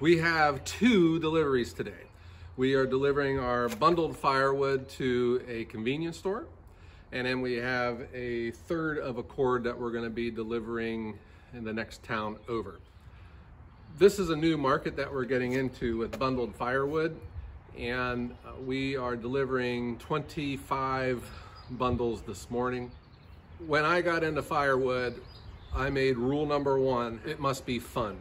We have two deliveries today. We are delivering our bundled firewood to a convenience store. And then we have a third of a cord that we're gonna be delivering in the next town over. This is a new market that we're getting into with bundled firewood. And uh, we are delivering 25 bundles this morning. When I got into firewood, I made rule number one, it must be fun.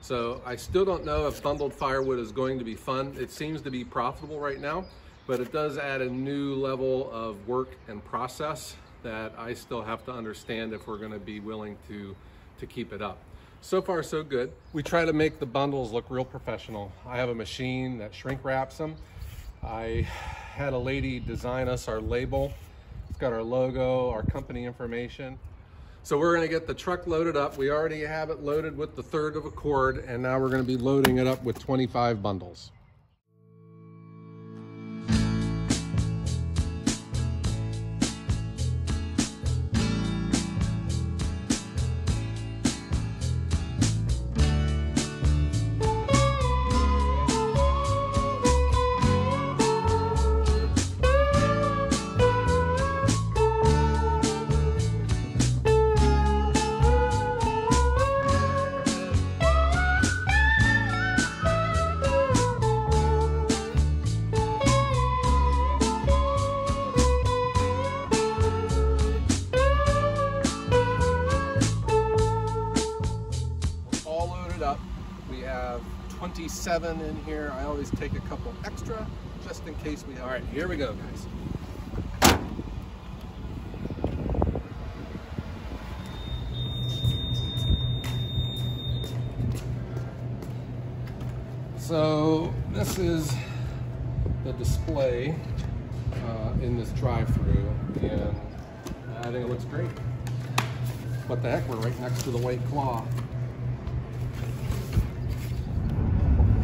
So I still don't know if bundled firewood is going to be fun. It seems to be profitable right now, but it does add a new level of work and process that I still have to understand if we're gonna be willing to, to keep it up. So far, so good. We try to make the bundles look real professional. I have a machine that shrink wraps them. I had a lady design us our label. It's got our logo, our company information. So we're gonna get the truck loaded up. We already have it loaded with the third of a cord, and now we're gonna be loading it up with 25 bundles. Have 27 in here. I always take a couple extra just in case we, all right, here we go guys. So this is the display uh, in this drive-through and I think it looks great. What the heck, we're right next to the White Claw.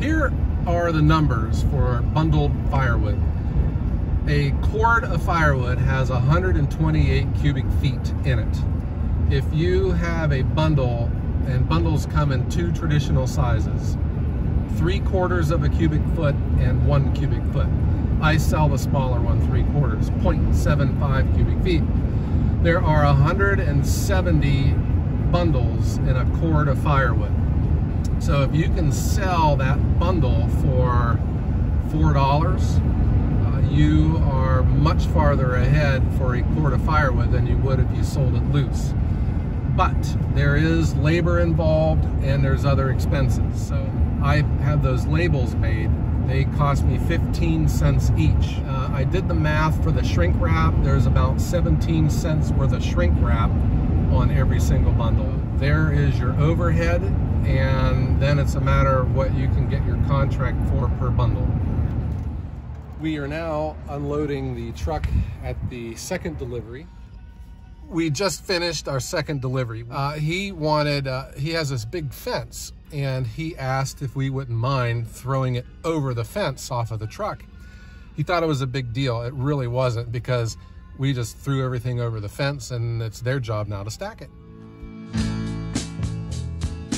Here are the numbers for bundled firewood. A cord of firewood has 128 cubic feet in it. If you have a bundle, and bundles come in two traditional sizes, three quarters of a cubic foot and one cubic foot. I sell the smaller one, three quarters, 0.75 cubic feet. There are 170 bundles in a cord of firewood. So if you can sell that bundle for $4, uh, you are much farther ahead for a cord of firewood than you would if you sold it loose. But there is labor involved and there's other expenses. So I have those labels made. They cost me 15 cents each. Uh, I did the math for the shrink wrap. There's about 17 cents worth of shrink wrap on every single bundle. There is your overhead and then it's a matter of what you can get your contract for per bundle. We are now unloading the truck at the second delivery. We just finished our second delivery. Uh, he wanted, uh, he has this big fence and he asked if we wouldn't mind throwing it over the fence off of the truck. He thought it was a big deal. It really wasn't because we just threw everything over the fence and it's their job now to stack it.